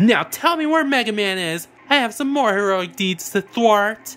Now tell me where Mega Man is. I have some more heroic deeds to thwart.